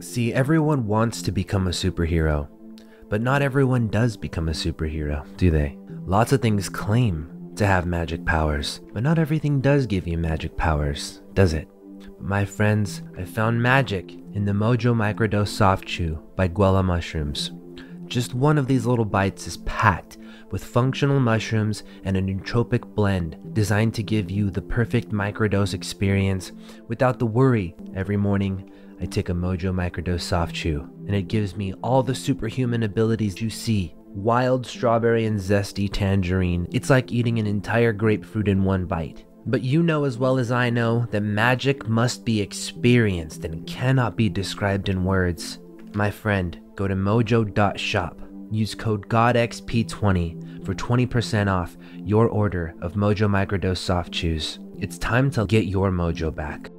See, everyone wants to become a superhero, but not everyone does become a superhero, do they? Lots of things claim to have magic powers, but not everything does give you magic powers, does it? But My friends, I found magic in the Mojo Microdose Soft Chew by Guela Mushrooms. Just one of these little bites is packed with functional mushrooms and a nootropic blend designed to give you the perfect microdose experience without the worry every morning I take a Mojo Microdose Soft Chew, and it gives me all the superhuman abilities you see. Wild strawberry and zesty tangerine. It's like eating an entire grapefruit in one bite. But you know as well as I know that magic must be experienced and cannot be described in words. My friend, go to mojo.shop. Use code GODXP20 for 20% off your order of Mojo Microdose Soft Chews. It's time to get your mojo back.